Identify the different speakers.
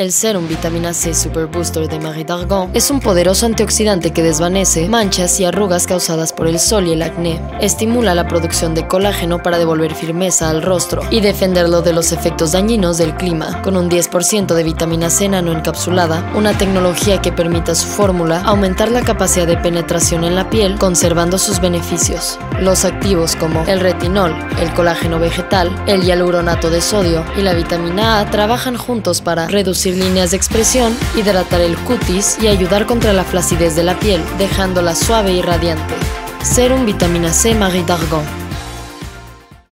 Speaker 1: El serum vitamina C Super Booster de Marie Dargon es un poderoso antioxidante que desvanece manchas y arrugas causadas por el sol y el acné. Estimula la producción de colágeno para devolver firmeza al rostro y defenderlo de los efectos dañinos del clima, con un 10% de vitamina C nano encapsulada, una tecnología que permite a su fórmula aumentar la capacidad de penetración en la piel, conservando sus beneficios. Los activos como el retinol, el colágeno vegetal, el hialuronato de sodio y la vitamina A trabajan juntos para reducir líneas de expresión, hidratar el cutis y ayudar contra la flacidez de la piel, dejándola suave y radiante. Serum Vitamina C Marie Dargon